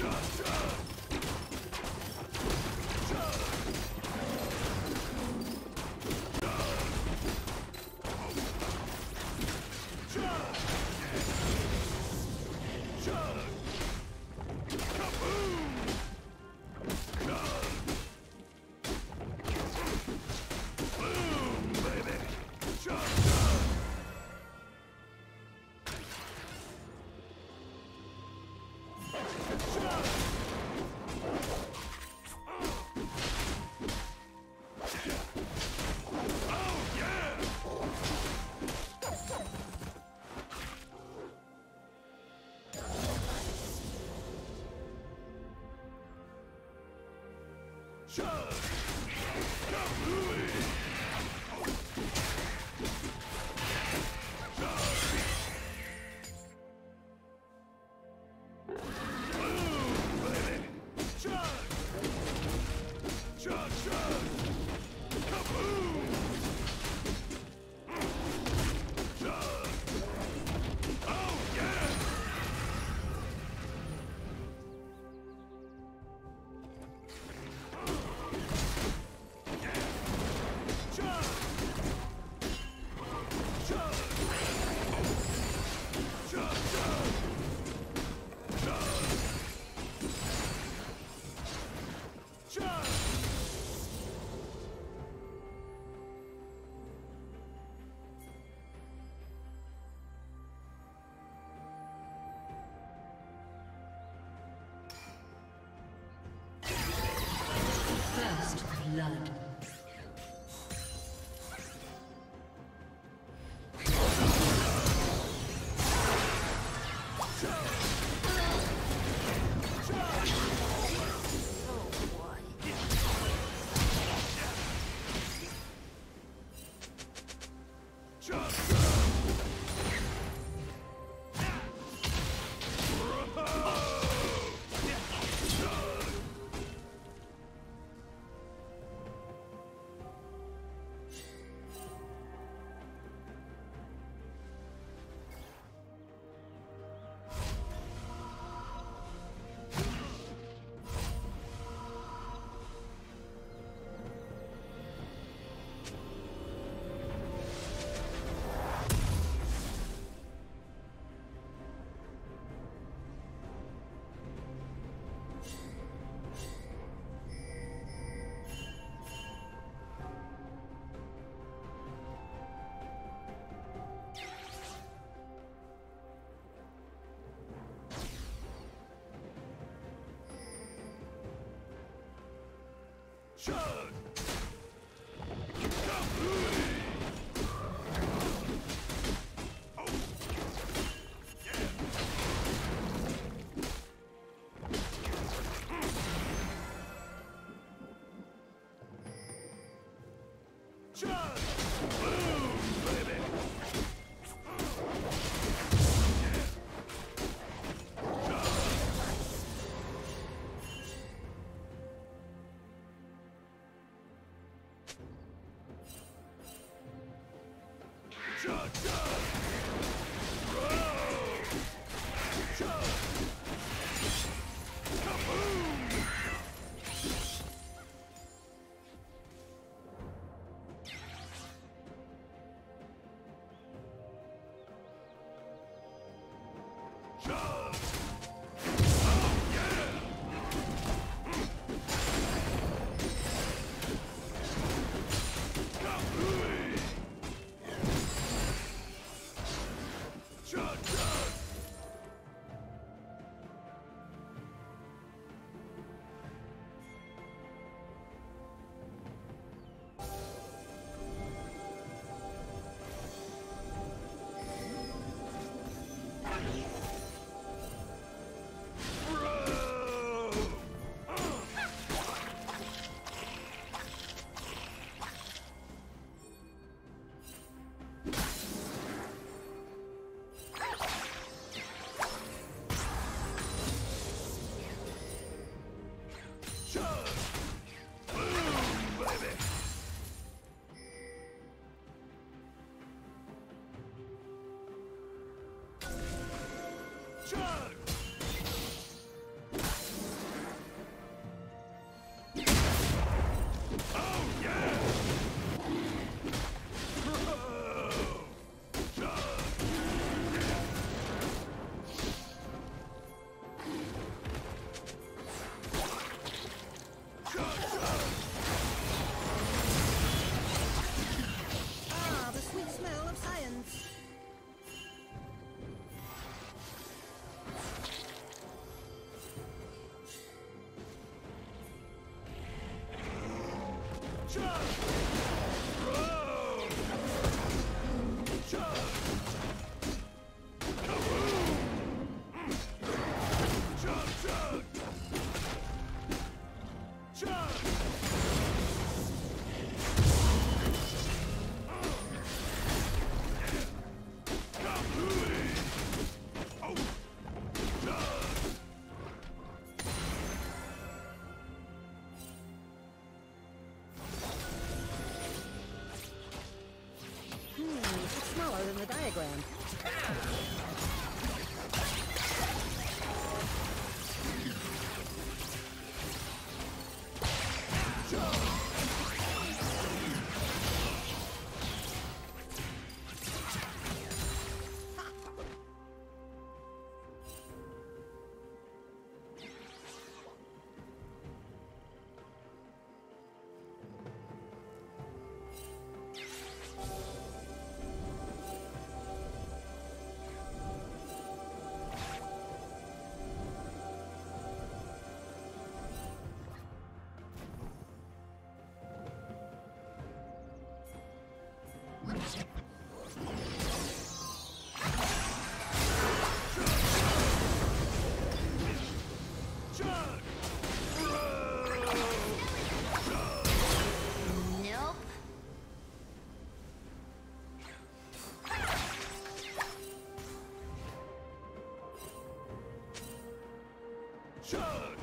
Shut down. Charge! Blood. Chug! Cha-cha! Shut up! Show! Charge!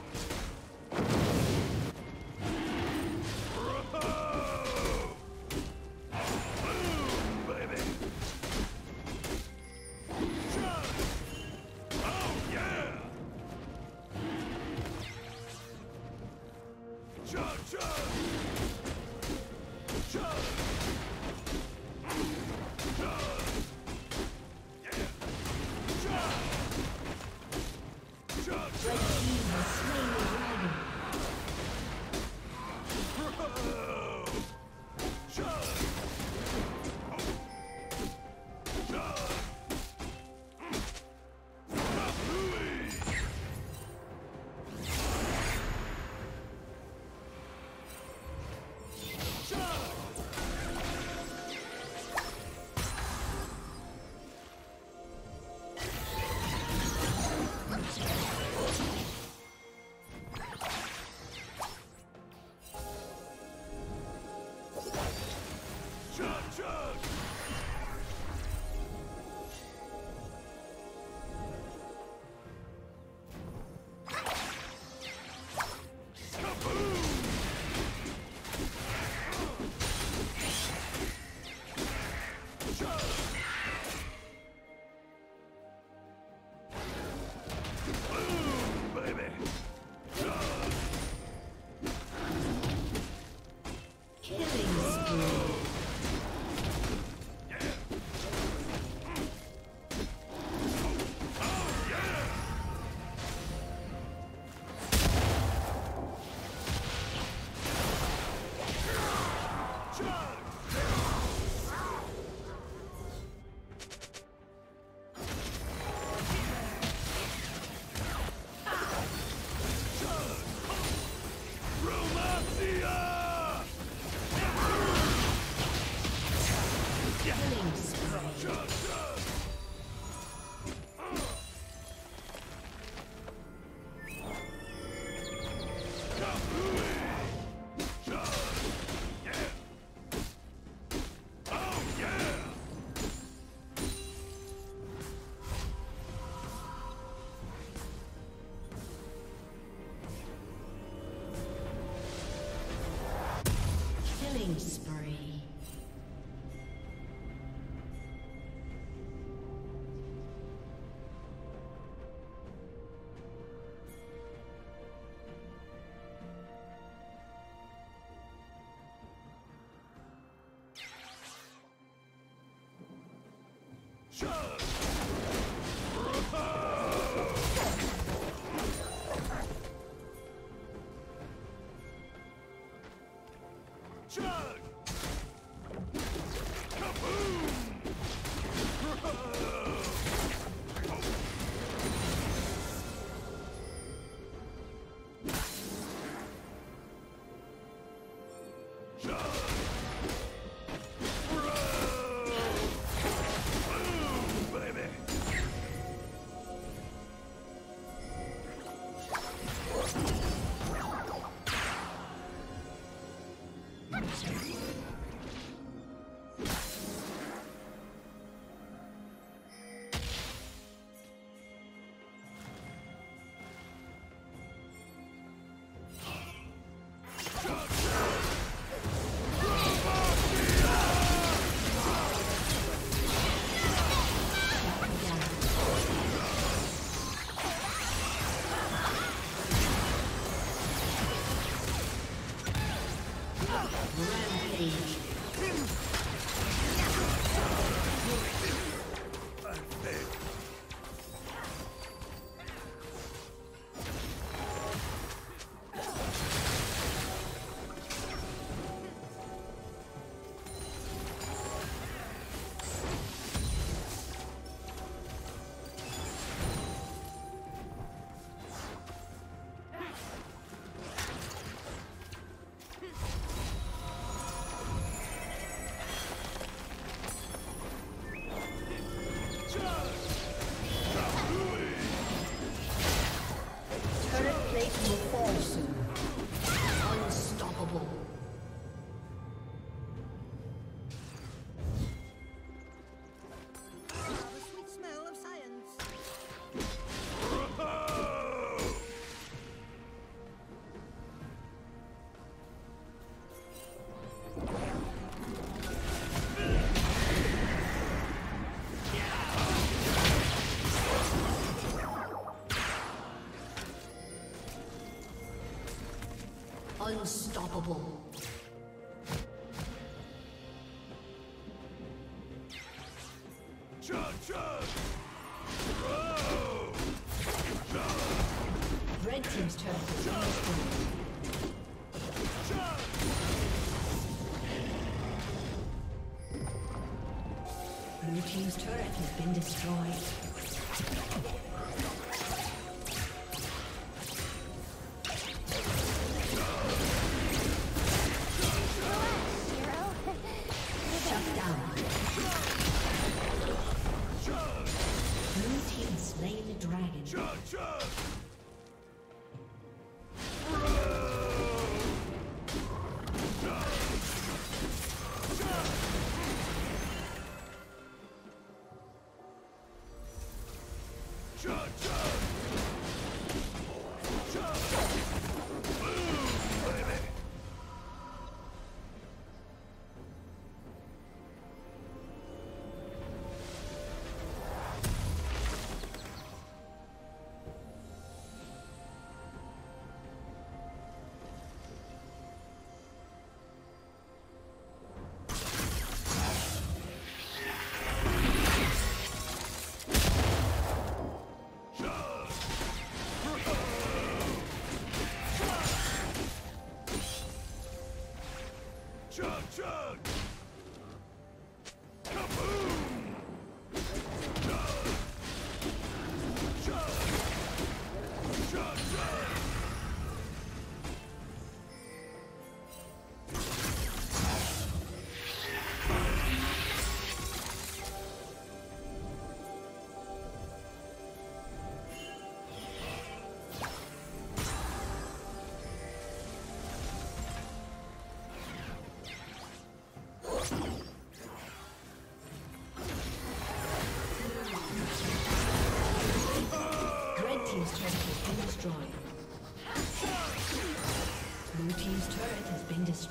Action! Joe! Unstoppable. Chug, chug! Action!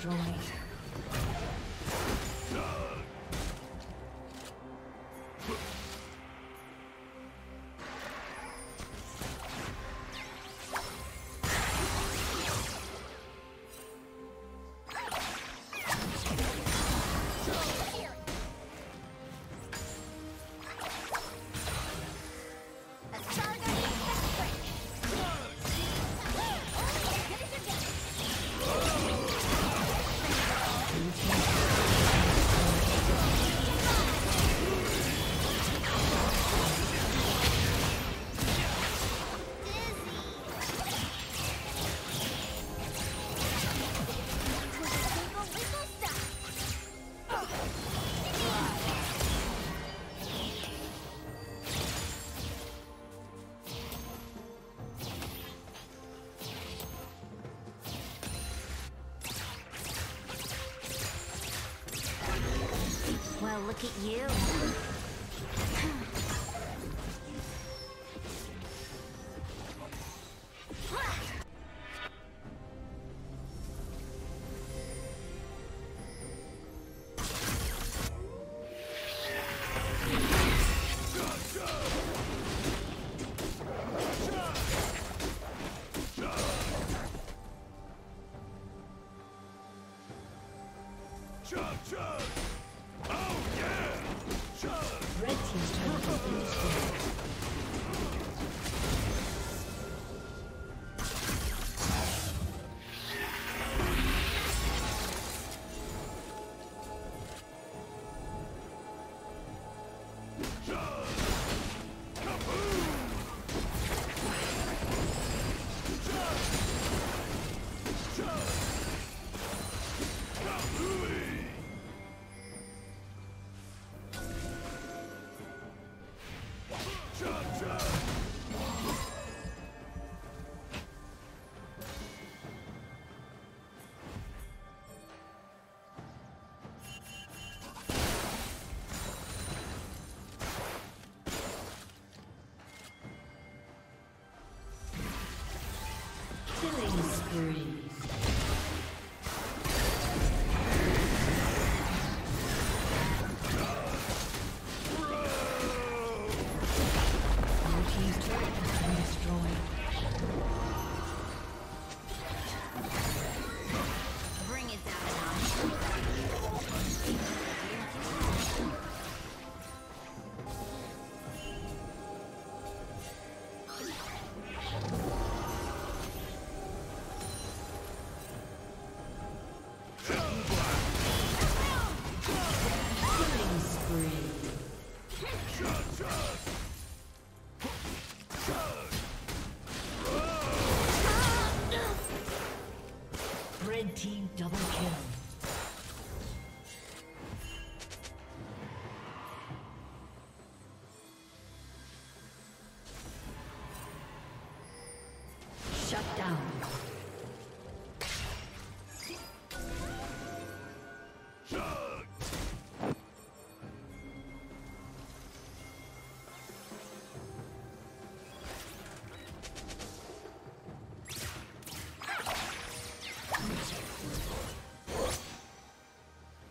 Destroyed. at you. Gotcha!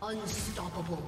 Unstoppable.